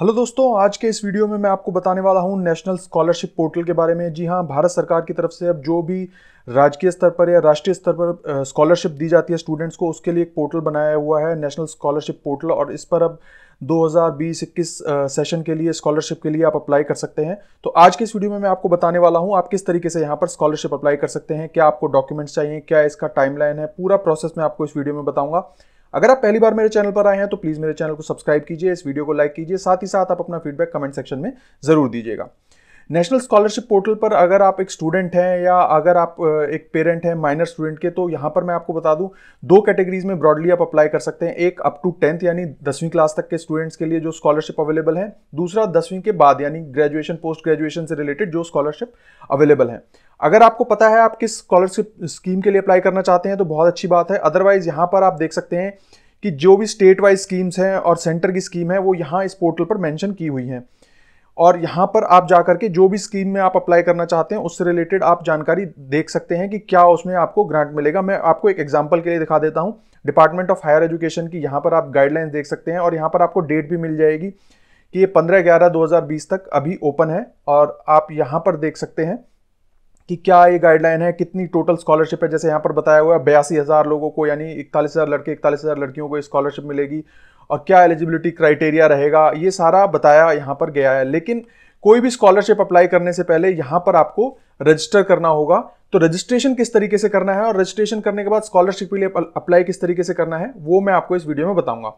Hello दोस्तों, आज के इस वीडियो में मैं आपको बताने वाला हूँ नेशनल स्कॉलरशिप पोर्टल के बारे में। जी हाँ, भारत सरकार की तरफ़ से अब जो भी राजकीय स्तर पर या राष्ट्रीय स्तर पर स्कॉलरशिप दी जाती है स्टूडेंट्स को, उसके लिए एक पोर्टल बनाया हुआ है, नेशनल स्कॉलरशिप पोर्टल। और इस पर अब 2020-21 सेशन के लिए, स्कॉलरशिप के लिए आप अप्लाई कर सकते हैं। तो आज के इस वीडियो में मैं आपको बताने वाला हूँ, आप किस तरीके से यहाँ पर स्कॉलरशिप अप्लाई कर सकते हैं, क्या आपको डॉक्यूमेंट्स चाहिए, क्या इसका टाइमलाइन है, पूरा प्रोसेस मैं आपको इस वीडियो में बताऊँगा। अगर आप पहली बार मेरे चैनल पर आए हैं तो प्लीज़ मेरे चैनल को सब्सक्राइब कीजिए, इस वीडियो को लाइक कीजिए, साथ ही साथ आप अपना फीडबैक कमेंट सेक्शन में ज़रूर दीजिएगा। नेशनल स्कॉलरशिप पोर्टल पर अगर आप एक स्टूडेंट हैं या अगर आप एक पेरेंट हैं माइनर स्टूडेंट के तो यहाँ पर मैं आपको बता दूँ, दो कैटेगरीज में ब्रॉडली आप अप्लाई कर सकते हैं। एक अप टू टेंथ यानी दसवीं क्लास तक के स्टूडेंट्स के लिए जो स्कॉलरशिप अवेलेबल है। दूसरा दसवीं के बाद, यानी ग्रेजुएशन पोस्ट ग्रेजुएशन से रिलेटेड जो स्कॉलरशिप अवेलेबल है। अगर आपको पता है आप किस स्कॉलरशिप स्कीम के लिए अप्लाई करना चाहते हैं तो बहुत अच्छी बात है। अदरवाइज़ यहाँ पर आप देख सकते हैं कि जो भी स्टेट वाइज स्कीम्स हैं और सेंटर की स्कीम है, वो यहाँ इस पोर्टल पर मैंशन की हुई हैं। और यहाँ पर आप जा करके जो भी स्कीम में आप अप्लाई करना चाहते हैं, उससे रिलेटेड आप जानकारी देख सकते हैं कि क्या उसमें आपको ग्रांट मिलेगा। मैं आपको एक एग्ज़ाम्पल के लिए दिखा देता हूँ। डिपार्टमेंट ऑफ़ हायर एजुकेशन की यहाँ पर आप गाइडलाइंस देख सकते हैं और यहाँ पर आपको डेट भी मिल जाएगी कि ये पंद्रह ग्यारह दो तक अभी ओपन है और आप यहाँ पर देख सकते हैं। कि क्या ये गाइडलाइन है? कितनी टोटल स्कॉलरशिप है? जैसे यहाँ पर बताया हुआ है, बयासी हज़ार लोगों को, यानी इकतालीस हज़ार लड़के, इकतालीस हज़ार लड़कियों को स्कॉलरशिप मिलेगी और क्या एलिजिबिलिटी क्राइटेरिया रहेगा? ये सारा बताया यहाँ पर गया है। लेकिन कोई भी स्कॉलरशिप अप्लाई करने से पहले यहाँ पर आपको रजिस्टर करना होगा। तो रजिस्ट्रेशन किस तरीके से करना है और रजिस्ट्रेशन करने के बाद स्कॉलरशिप के लिए अप्लाई किस तरीके से करना है, वो मैं आपको इस वीडियो में बताऊँगा।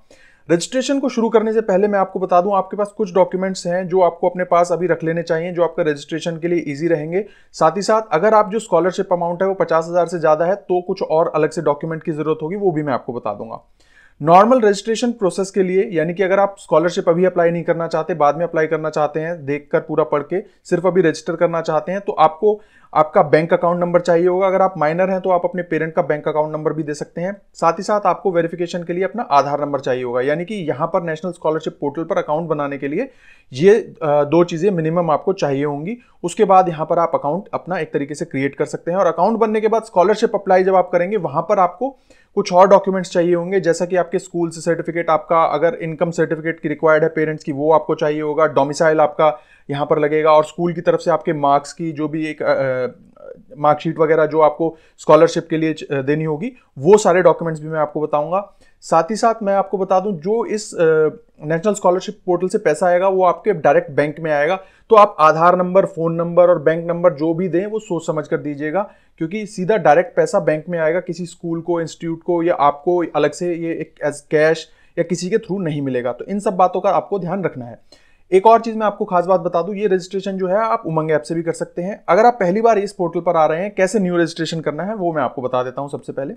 रजिस्ट्रेशन को शुरू करने से पहले मैं आपको बता दूँ, आपके पास कुछ डॉक्यूमेंट्स हैं जो आपको अपने पास अभी रख लेने चाहिए, जो आपका रजिस्ट्रेशन के लिए इजी रहेंगे। साथ ही साथ, अगर आप जो स्कॉलरशिप अमाउंट है वो पचास हज़ार से ज़्यादा है तो कुछ और अलग से डॉक्यूमेंट की ज़रूरत होगी, वो भी मैं आपको बता दूँगा। नॉर्मल रजिस्ट्रेशन प्रोसेस के लिए, यानी कि अगर आप स्कॉलरशिप अभी अप्लाई नहीं करना चाहते, बाद में अप्लाई करना चाहते हैं, देखकर पूरा पढ़ के, सिर्फ़ अभी रजिस्टर करना चाहते हैं तो आपको आपका बैंक अकाउंट नंबर चाहिए होगा। अगर आप माइनर हैं तो आप अपने पेरेंट का बैंक अकाउंट नंबर भी दे सकते हैं। साथ ही साथ आपको वेरिफिकेशन के लिए अपना आधार नंबर चाहिए होगा। यानी कि यहाँ पर नेशनल स्कॉलरशिप पोर्टल पर अकाउंट बनाने के लिए ये दो चीज़ें मिनिमम आपको चाहिए होंगी। उसके बाद यहाँ पर आप अकाउंट अपना एक तरीके से क्रिएट कर सकते हैं। और अकाउंट बनने के बाद स्कॉलरशिप अप्लाई जब आप करेंगे, वहाँ पर आपको कुछ और डॉक्यूमेंट्स चाहिए होंगे। जैसा कि आपके स्कूल से सर्टिफिकेट आपका अगर इनकम सर्टिफिकेट की रिक्वायर्ड है पेरेंट्स की, वो आपको चाहिए होगा। डोमिसाइल आपका यहाँ पर लगेगा। और स्कूल की तरफ़ से आपके मार्क्स की जो भी एक मार्कशीट वगैरह जो आपको स्कॉलरशिप के लिए देनी होगी, वो सारे डॉक्यूमेंट्स भी मैं आपको बताऊँगा। साथ ही साथ मैं आपको बता दूँ, जो इस नेशनल स्कॉलरशिप पोर्टल से पैसा आएगा, वो आपके डायरेक्ट बैंक में आएगा। तो आप आधार नंबर, फ़ोन नंबर और बैंक नंबर जो भी दें, वो सोच समझ कर दीजिएगा, क्योंकि सीधा डायरेक्ट पैसा बैंक में आएगा, किसी स्कूल को, इंस्टीट्यूट को, या आपको अलग से ये एक, एज कैश या किसी के थ्रू नहीं मिलेगा। तो इन सब बातों का आपको ध्यान रखना है। एक और चीज़ मैं आपको खास बात बता दूँ, ये रजिस्ट्रेशन जो है, आप उमंग ऐप से भी कर सकते हैं। अगर आप पहली बार इस पोर्टल पर आ रहे हैं, कैसे न्यू रजिस्ट्रेशन करना है, वो मैं आपको बता देता हूँ सबसे पहले।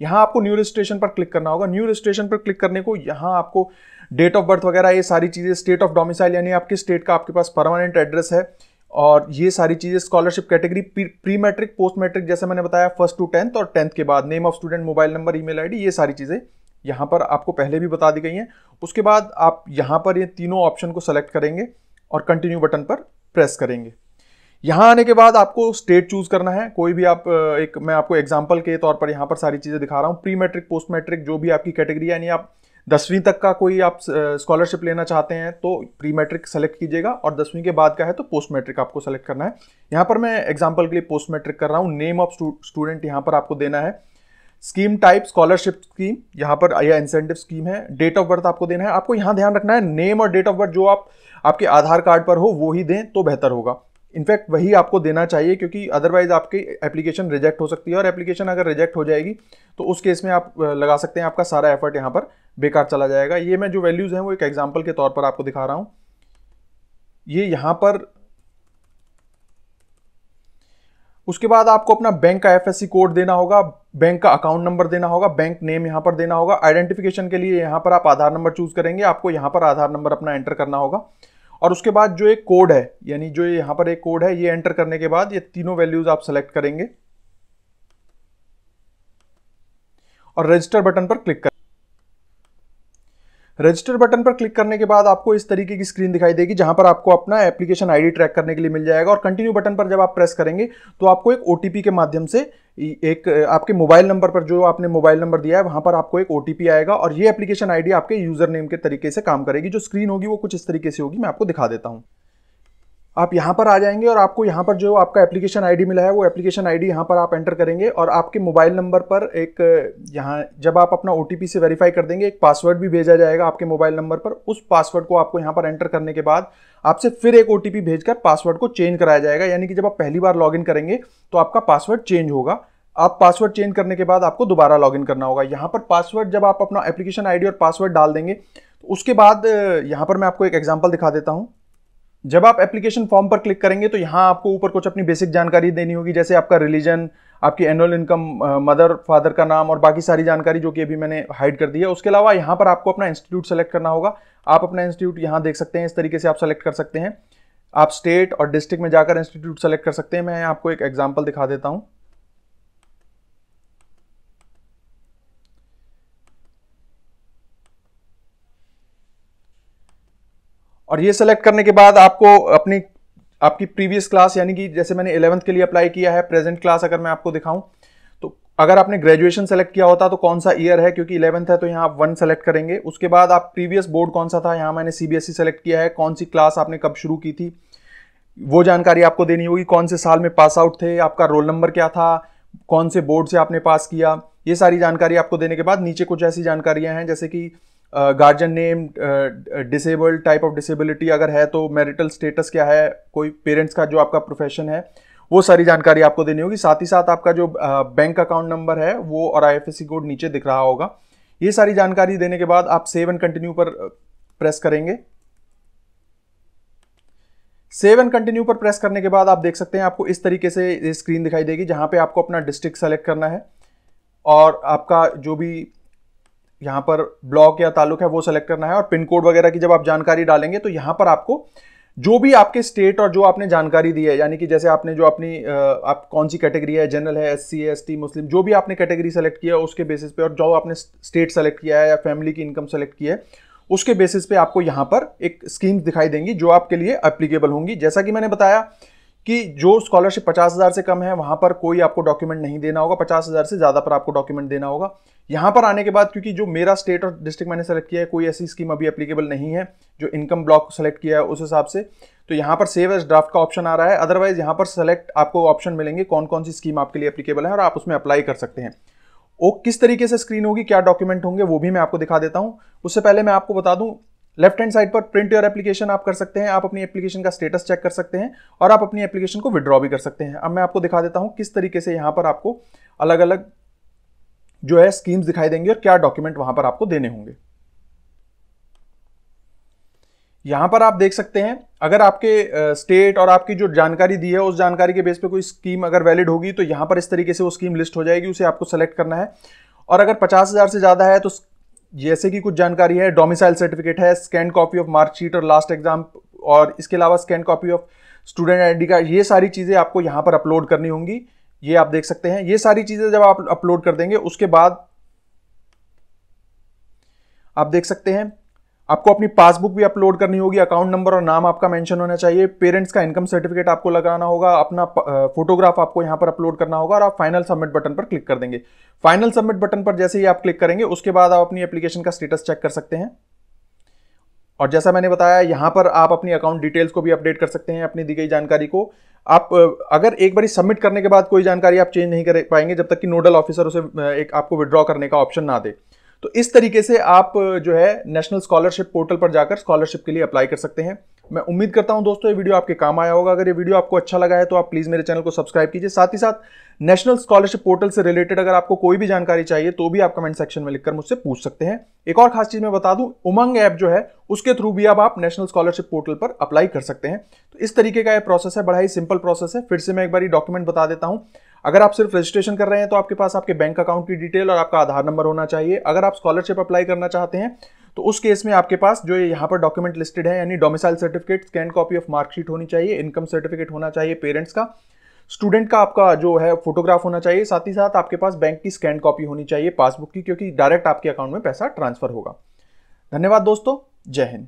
यहाँ आपको न्यू रजिस्ट्रेशन पर क्लिक करना होगा। न्यू रजिस्ट्रेशन पर क्लिक करने को यहाँ आपको डेट ऑफ़ बर्थ वगैरह, ये सारी चीज़ें स्टेट ऑफ़ डोमिसाइल यानी आपके स्टेट का आपके पास परमानेंट एड्रेस है। और ये सारी चीज़ें scholarship category pre matric post matric जैसे मैंने बताया फ़र्स्ट टू टेंथ और टेंथ के बाद name of student mobile number email ID ये सारी चीज़ें यहाँ पर आपको पहले भी बता दी गई हैं। उसके बाद आप यहाँ पर ये तीनों ऑप्शन को सेलेक्ट करेंगे और कंटिन्यू बटन पर प्रेस करेंगे। यहाँ आने के बाद आपको स्टेट चूज़ करना है। कोई भी आप एक, मैं आपको एग्ज़ाम्पल के तौर पर यहाँ पर सारी चीज़ें दिखा रहा हूँ। प्री मैट्रिक पोस्ट मैट्रिक जो भी आपकी कैटेगरी यानी आप दसवीं तक का कोई आप स्कॉलरशिप लेना चाहते हैं तो प्री मैट्रिक सेलेक्ट कीजिएगा और दसवीं के बाद का है तो पोस्ट मैट्रिक आपको सेलेक्ट करना है। यहाँ पर मैं एग्ज़ाम्पल के लिए पोस्ट मैट्रिक कर रहा हूँ। नेम ऑफ़ स्टूडेंट यहाँ पर आपको देना है। स्कीम टाइप, स्कॉलरशिप स्कीम, यहाँ पर या इंसेंटिव स्कीम है डेट ऑफ़ बर्थ आपको देना है। आपको यहाँ ध्यान रखना है नेम और डेट ऑफ़ बर्थ जो आप, आपके आधार कार्ड पर हो, वो ही दें तो बेहतर होगा। इनफैक्ट वही आपको देना चाहिए क्योंकि अदरवाइज़ आपकी एप्लीकेशन रिजेक्ट हो सकती है और एप्लीकेशन अगर रिजेक्ट हो जाएगी तो उस केस में आप लगा सकते हैं, आपका सारा एफर्ट यहाँ पर बेकार चला जाएगा। ये मैं जो वैल्यूज़ हैं, वो एक एग्ज़ाम्पल के तौर पर आपको दिखा रहा हूँ। ये यहाँ पर उसके बाद आपको अपना बैंक का एफएससी कोड देना होगा, बैंक का अकाउंट नंबर देना होगा, बैंक नेम यहाँ पर देना होगा। आइडेंटिफिकेशन के लिए यहाँ पर आप आधार नंबर चूज़ करेंगे, आपको यहाँ पर आधार नंबर अपना एंटर करना होगा। और उसके बाद जो एक कोड है, यानी जो यहाँ पर एक कोड है, ये एंटर करने के बाद ये तीनों वैल्यूज़ आप सेलेक्ट करेंगे। और रजिस्टर बटन पर क्लिक कर। रजिस्टर बटन पर क्लिक करने के बाद आपको इस तरीके की स्क्रीन दिखाई देगी, जहाँ पर आपको अपना एप्लीकेशन आईडी ट्रैक करने के लिए मिल जाएगा। और कंटिन्यू बटन पर जब आप प्रेस करेंगे तो आपको एक ओटीपी के माध्यम से एक, आपके मोबाइल नंबर पर जो आपने मोबाइल नंबर दिया है, वहाँ पर आपको एक ओटीपी आएगा और ये एप्लीकेशन आईडी आपके यूज़र नेम के तरीके से काम करेगी। जो स्क्रीन होगी, वो कुछ इस तरीके से होगी, मैं आपको दिखा देता हूँ। आप यहाँ पर आ जाएँगे और आपको यहाँ पर जो आपका एप्लीकेशन आईडी मिला है, वो एप्लीकेशन आईडी यहाँ पर आप एंटर करेंगे और आपके मोबाइल नंबर पर एक, यहाँ, जब आप अपना ओटीपी से वेरीफाई कर देंगे, एक पासवर्ड भी भेजा जाएगा आपके मोबाइल नंबर पर। उस पासवर्ड को आपको यहाँ पर एंटर करने के बाद आपसे फिर एक ओ भेजकर पासवर्ड को चेंज कराया जाएगा। यानी कि जब आप पहली बार लॉगिन करेंगे तो आपका पासवर्ड चेंज होगा। आप पासवर्ड चेंज करने के बाद आपको दोबारा लॉगिन करना होगा। यहाँ पर पासवर्ड जब आप अपना एप्लीकेशन आईडी और पासवर्ड डाल देंगे तो उसके बाद, यहाँ पर मैं आपको एक एग्ज़ाम्पल दिखा देता हूँ। जब आप एप्लीकेशन फॉर्म पर क्लिक करेंगे तो यहाँ आपको ऊपर कुछ अपनी बेसिक जानकारी देनी होगी, जैसे आपका रिलीजन आपकी एनुअल इनकम मदर फादर का नाम और बाकी सारी जानकारी जो कि अभी मैंने हाइड कर दी है। उसके अलावा यहाँ पर आपको अपना इंस्टीट्यूट सेलेक्ट करना होगा। आप अपना इंस्टीट्यूट यहाँ देख सकते हैं, इस तरीके से आप सेलेक्ट कर सकते हैं। आप स्टेट और डिस्ट्रिक्ट में जाकर इंस्टीट्यूट सेलेक्ट कर सकते हैं। मैं आपको एक एग्ज़ाम्पल दिखा देता हूँ। और ये सेलेक्ट करने के बाद आपको अपनी, आपकी प्रीवियस क्लास यानी कि जैसे मैंने इलेवंथ के लिए अप्लाई किया है प्रेजेंट क्लास अगर मैं आपको दिखाऊँ तो अगर आपने ग्रेजुएशन सेलेक्ट किया होता तो कौन सा ईयर है? क्योंकि इलेवंथ है तो यहाँ आप वन सेलेक्ट करेंगे। उसके बाद आप प्रीवियस बोर्ड कौन सा था? यहाँ मैंने सीबीएसई सेलेक्ट किया है। कौन सी क्लास आपने कब शुरू की थी? वो जानकारी आपको देनी होगी। कौन से साल में पास आउट थे? आपका रोल नंबर क्या था? कौन से बोर्ड से आपने पास किया? ये सारी जानकारी आपको देने के बाद नीचे कुछ ऐसी जानकारियाँ हैं, जैसे कि guardian name disabled type of disability अगर है तो मैरिटल स्टेटस क्या है, कोई पेरेंट्स का जो आपका प्रोफेशन है, वो सारी जानकारी आपको देनी होगी। साथ ही साथ आपका जो बैंक अकाउंट नंबर है, वो और आईएफएससी कोड नीचे दिख रहा होगा। ये सारी जानकारी देने के बाद आप सेव एंड कंटिन्यू पर प्रेस करेंगे। सेव एंड कंटिन्यू पर प्रेस करने के बाद आप देख सकते हैं, आपको इस तरीके से स्क्रीन दिखाई देगी, जहाँ पे आपको अपना डिस्ट्रिक्ट सेलेक्ट करना है। और आपका जो भी यहाँ पर ब्लॉक या तालुक है, वो सेलेक्ट करना है और पिन कोड वगैरह की जब आप जानकारी डालेंगे तो यहाँ पर आपको जो भी आपके स्टेट और जो आपने जानकारी दी है, यानी कि जैसे आपने जो अपनी आप कौन सी कैटेगरी है जनरल है S C S T Muslim जो भी आपने कैटेगरी सेलेक्ट किया है, उसके बेसिस पे और जो आपने स्टेट सेलेक्ट किया है या फैमिली की इनकम सेलेक्ट की है, उसके बेसिस पे आपको यहाँ पर एक स्कीम्स दिखाई देंगी, जो आपके लिए अप्लीकेबल होंगी। जैसा कि मैंने बताया कि जो स्कॉलरशिप पचास हज़ार से कम है, वहाँ पर कोई आपको डॉक्यूमेंट नहीं देना होगा। पचास हज़ार से ज़्यादा पर आपको डॉक्यूमेंट देना होगा। यहाँ पर आने के बाद क्योंकि जो मेरा स्टेट और डिस्ट्रिक्ट मैंने सेलेक्ट किया है, कोई ऐसी स्कीम अभी एप्लीकेबल नहीं है, जो इनकम ब्लॉक सेलेक्ट किया है, उस हिसाब से। तो यहाँ पर सेव एज ड्राफ्ट का ऑप्शन आ रहा है। अदरवाइज़ यहाँ पर सेलेक्ट आपको ऑप्शन मिलेंगे कौन कौन सी स्कीम आपके लिए एप्लीकेबल है और आप उसमें अप्लाई कर सकते हैं। वो किस तरीके से स्क्रीन होगी, क्या डॉक्यूमेंट होंगे, वो भी मैं आपको दिखा देता हूँ। उससे पहले मैं आपको बता दूँ लेफ़्ट हैंड साइड पर प्रिंट योर एप्लीकेशन आप कर सकते हैं, आप अपनी एप्लीकेशन का स्टेटस चेक कर सकते हैं और आप अपनी एप्लीकेशन को विड्रॉ भी कर सकते हैं। अब मैं आपको दिखा देता हूँ किस तरीके से यहाँ पर आपको अलग अलग जो है स्कीम्स दिखाई देंगे और क्या डॉक्यूमेंट वहाँ पर आपको देने होंगे। यहाँ पर आप देख सकते हैं, अगर आपके स्टेट और आपकी जो जानकारी दी है, उस जानकारी के बेस पे कोई स्कीम अगर वैलिड होगी तो यहाँ पर इस तरीके से वो स्कीम लिस्ट हो जाएगी, उसे आपको सेलेक्ट करना है। और अगर पचास हज़ार से ज़्यादा है तो जैसे कि कुछ जानकारी है डोमिसाइल सर्टिफिकेट है स्कैन कॉपी ऑफ़ मार्कशीट और लास्ट एग्ज़ाम और इसके अलावा scan copy of student ID का, ये सारी चीज़ें आपको यहाँ पर अपलोड करनी होंगी। ये आप देख सकते हैं। ये सारी चीज़ें जब आप अपलोड कर देंगे, उसके बाद आप देख सकते हैं आपको अपनी पासबुक भी अपलोड करनी होगी, अकाउंट नंबर और नाम आपका मेंशन होना चाहिए। पेरेंट्स का इनकम सर्टिफिकेट आपको लगाना होगा, अपना फोटोग्राफ आपको यहाँ पर अपलोड करना होगा और आप फाइनल सबमिट बटन पर क्लिक कर देंगे। फाइनल सबमिट बटन पर जैसे ही आप क्लिक करेंगे, उसके बाद आप अपनी एप्लीकेशन का स्टेटस चेक कर सकते हैं। और जैसा मैंने बताया, यहाँ पर आप अपनी अकाउंट डिटेल्स को भी अपडेट कर सकते हैं, अपनी दी गई जानकारी को। आप अगर एक बार सबमिट करने के बाद कोई जानकारी आप चेंज नहीं कर पाएँगे, जब तक कि नोडल ऑफिसर उसे एक आपको विड्रॉ करने का ऑप्शन ना दे। तो इस तरीके से आप जो है नेशनल स्कॉलरशिप पोर्टल पर जाकर स्कॉलरशिप के लिए अप्लाई कर सकते हैं। मैं उम्मीद करता हूँ दोस्तों, ये वीडियो आपके काम आया होगा। अगर ये वीडियो आपको अच्छा लगा है तो आप प्लीज़ मेरे चैनल को सब्सक्राइब कीजिए। साथ ही साथ नेशनल स्कॉलरशिप पोर्टल से रिलेटेड अगर आपको कोई भी जानकारी चाहिए तो भी आप कमेंट सेक्शन में लिखकर मुझसे पूछ सकते हैं। एक और खास चीज़ मैं बता दूँ, उमंग ऐप जो है, उसके थ्रू भी अब आप नेशनल स्कॉलरशिप पोर्टल पर अप्लाई कर सकते हैं। तो इस तरीके का यह प्रोसेस है, बड़ा ही सिंपल प्रोसेस है। फिर से मैं एक बार डॉक्यूमेंट बता देता हूँ। अगर आप सिर्फ़ रजिस्ट्रेशन कर रहे हैं तो आपके पास आपके बैंक अकाउंट की डिटेल और आपका आधार नंबर होना चाहिए। अगर आप स्कॉलरशिप अप्लाई करना चाहते हैं तो उस केस में आपके पास जो यहाँ पर डॉक्यूमेंट लिस्टेड है, यानी domicile certificate scan copy of marksheet होनी चाहिए इनकम सर्टिफिकेट होना चाहिए पेरेंट्स का। स्टूडेंट का आपका जो है फोटोग्राफ होना चाहिए। साथ ही साथ आपके पास बैंक की स्कैन कॉपी होनी चाहिए पासबुक की, क्योंकि डायरेक्ट आपके अकाउंट में पैसा ट्रांसफ़र होगा। धन्यवाद दोस्तों। जय हिंद।